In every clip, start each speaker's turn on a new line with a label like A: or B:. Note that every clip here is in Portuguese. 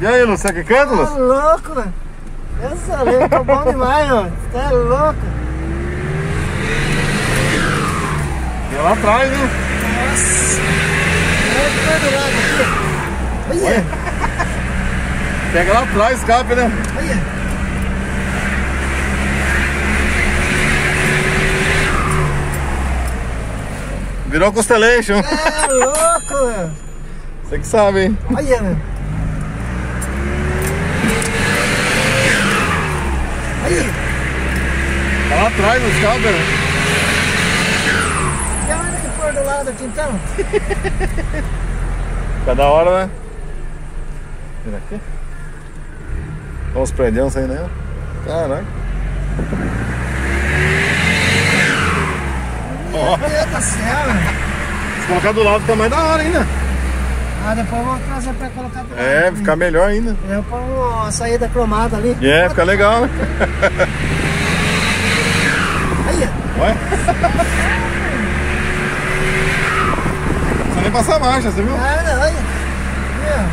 A: E aí, Lúcio, você que canta,
B: Tá
A: Lúcio?
B: louco, velho. Essa lei tá bom demais, ó. Você é louco.
A: E lá atrás, né?
B: Nossa. Olha que coisa do lado aqui. Olha,
A: Pega lá atrás, escape, né?
B: olha.
A: Virou Constellation.
B: É louco, velho.
A: Você que sabe, hein?
B: Olha, velho. Olha.
A: Tá lá atrás, no escape, né?
B: E onde que pôr do lado aqui então?
A: Fica da hora, né? Vira aqui. Olha os prendemos aí, né? Caraca.
B: Meu Deus do céu,
A: se colocar do lado fica mais da hora ainda.
B: Ah, depois eu vou trazer pra colocar do lado.
A: É,
B: também.
A: fica melhor ainda.
B: Eu ponho uma saída cromada ali.
A: É, fica legal, né?
B: Olha.
A: Olha. Você nem passar a marcha, você viu?
B: Olha, olha. Olha.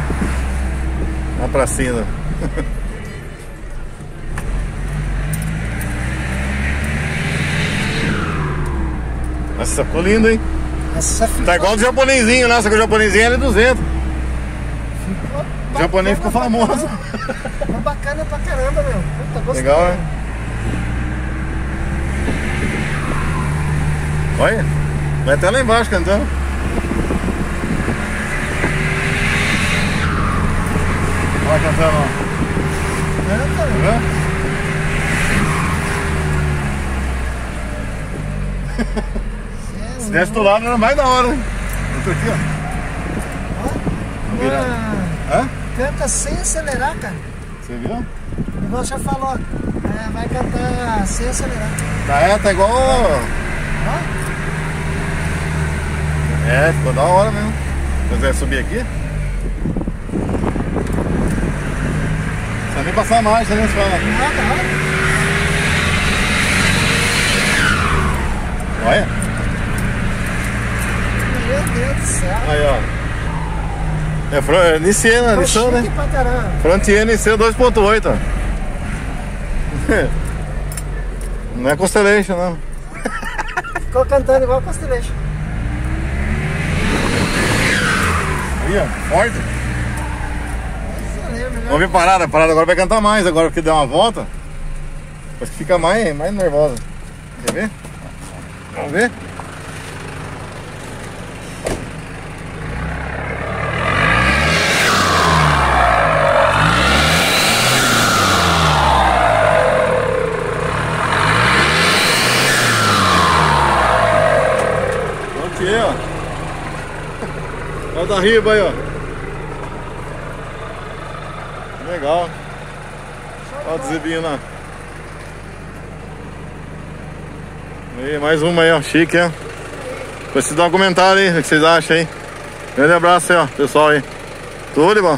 A: Lá pra cima. Nossa, ficou lindo, hein?
B: Essa ficou,
A: Tá igual o japonesinho só que o japonesinho era 200.
B: ficou
A: O japonês ficou famoso.
B: Ficou bacana pra caramba, meu. Puta, gostei.
A: Legal, né? Olha, vai até lá embaixo cantando. Olha cantando, ó.
B: Canta,
A: Tá
B: é
A: Se tivesse do lado era mais da hora, hein? Outro aqui, ó.
B: Ah,
A: Hã?
B: Canta sem acelerar, cara.
A: Você viu?
B: Igual já falou. É, vai cantar sem acelerar.
A: Tá, é, tá igual.
B: Ó,
A: É, ficou da hora mesmo. Se quiser subir aqui. Não precisa nem passar a marcha, né? Fala.
B: nada, olha.
A: Olha.
B: Meu Deus do céu.
A: Aí, ó. É, fro- é né?
B: Ficou
A: Nissan, né? Frontier Nissan 2.8, ó. Não é Constellation, não.
B: Ficou cantando igual Constellation.
A: Ó. Forte. Vamos ver parada. Parada agora vai cantar mais agora, porque deu uma volta. Parece que fica mais, mais nervosa. Quer ver? Vamos ver? Aqui, ó. Olha o da riba aí, ó. Legal. Olha o desibinho lá. Mais uma aí, ó. Chique. Depois vocês dão um comentário aí, o que vocês acham aí. Grande abraço aí, ó, pessoal aí. Tudo bom.